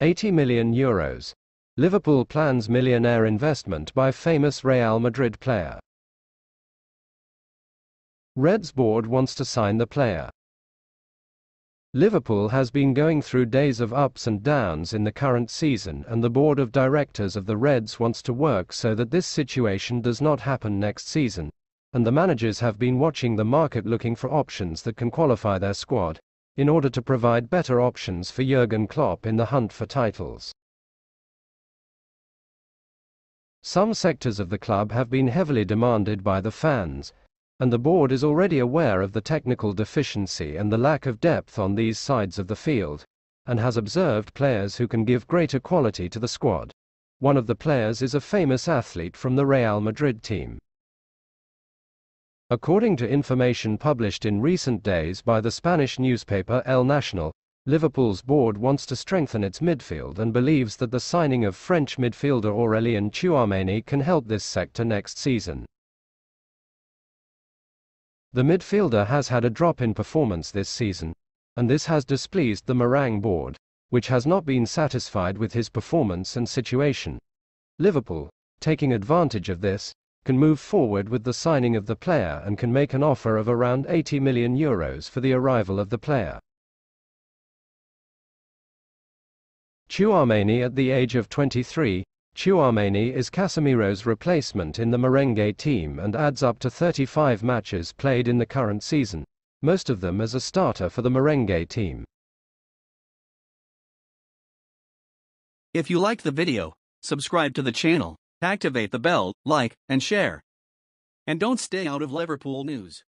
80 million euros. Liverpool plans millionaire investment by famous Real Madrid player. Reds board wants to sign the player. Liverpool has been going through days of ups and downs in the current season and the board of directors of the Reds wants to work so that this situation does not happen next season, and the managers have been watching the market looking for options that can qualify their squad, in order to provide better options for Jurgen Klopp in the hunt for titles. Some sectors of the club have been heavily demanded by the fans, and the board is already aware of the technical deficiency and the lack of depth on these sides of the field, and has observed players who can give greater quality to the squad. One of the players is a famous athlete from the Real Madrid team. According to information published in recent days by the Spanish newspaper El Nacional, Liverpool's board wants to strengthen its midfield and believes that the signing of French midfielder Aurelien Tchouameni can help this sector next season. The midfielder has had a drop in performance this season, and this has displeased the Merengue board, which has not been satisfied with his performance and situation. Liverpool, taking advantage of this, can move forward with the signing of the player and can make an offer of around 80 million euros for the arrival of the player. Tchouameni at the age of 23, Tchouameni is Casemiro's replacement in the Merengue team and adds up to 35 matches played in the current season, most of them as a starter for the Merengue team. If you liked the video, subscribe to the channel, activate the bell, like, and share. And don't stay out of Liverpool news.